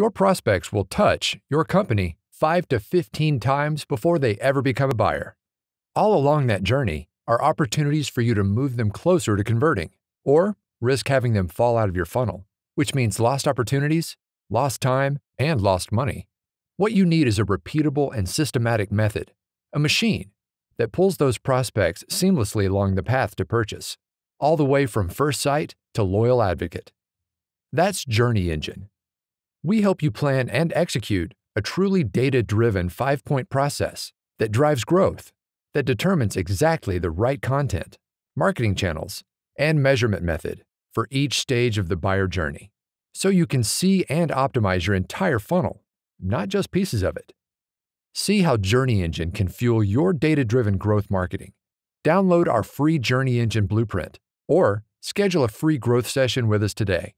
Your prospects will touch your company 5 to 15 times before they ever become a buyer. All along that journey are opportunities for you to move them closer to converting, or risk having them fall out of your funnel, which means lost opportunities, lost time, and lost money. What you need is a repeatable and systematic method, a machine that pulls those prospects seamlessly along the path to purchase, all the way from first sight to loyal advocate. That's JourneyEngine. We help you plan and execute a truly data driven five point process that drives growth, that determines exactly the right content, marketing channels, and measurement method for each stage of the buyer journey, so you can see and optimize your entire funnel, not just pieces of it. See how JourneyEngine can fuel your data driven growth marketing. Download our free JourneyEngine blueprint or schedule a free growth session with us today